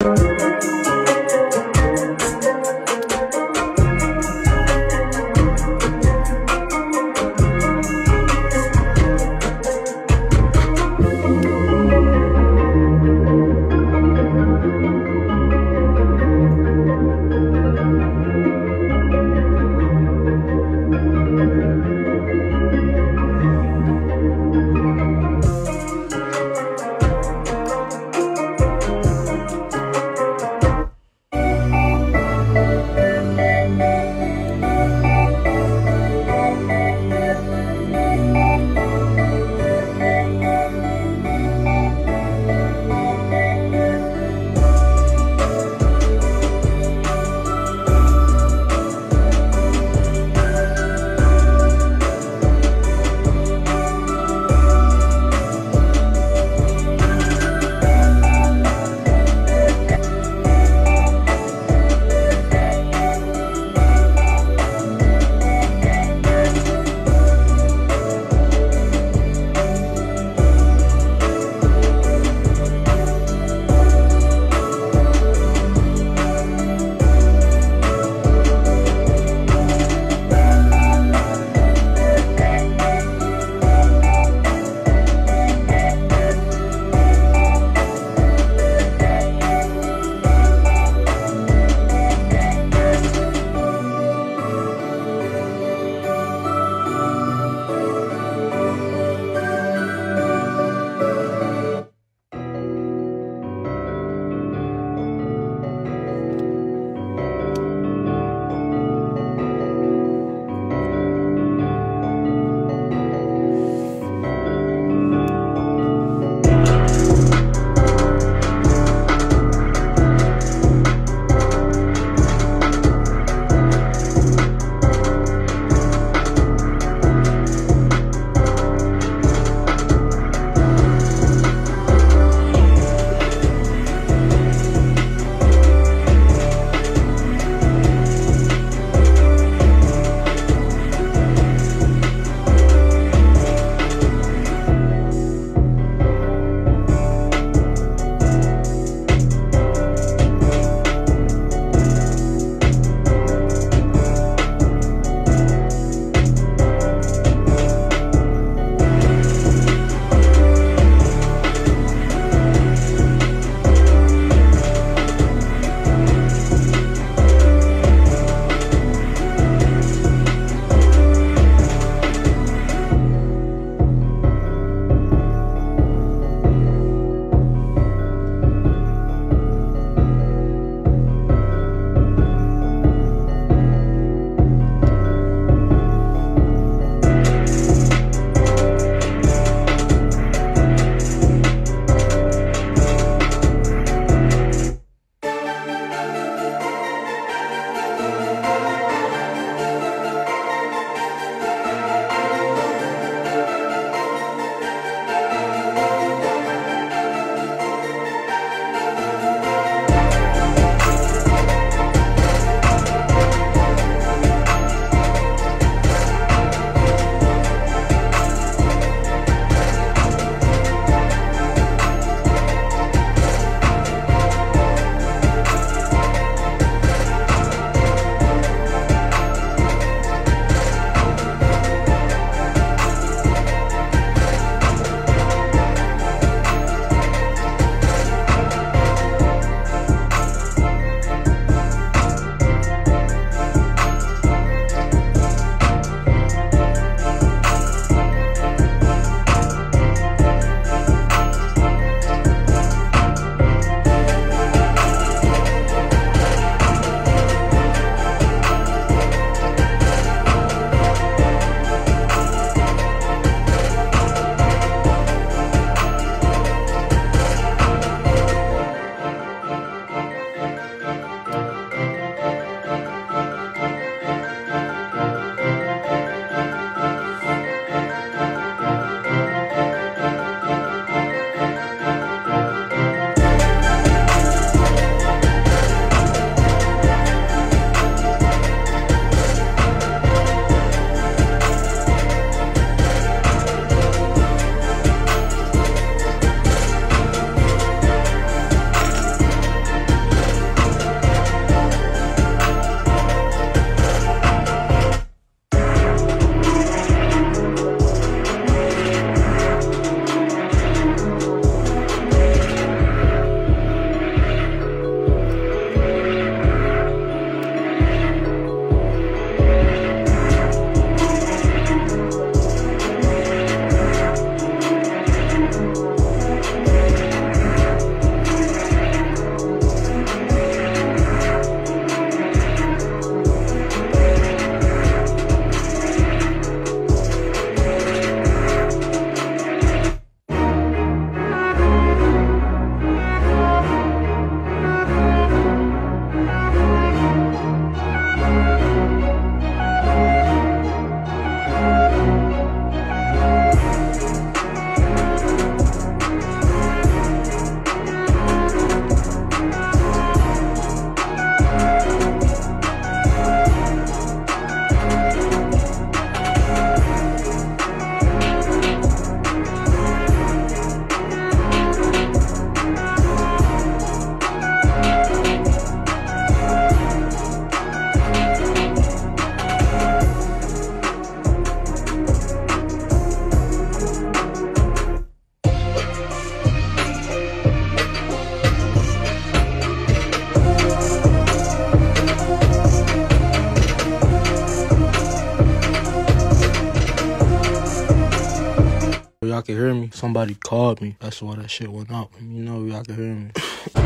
you. Can hear me. Somebody called me. That's why that shit went up. You know y'all can hear me.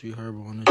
G Herb on this.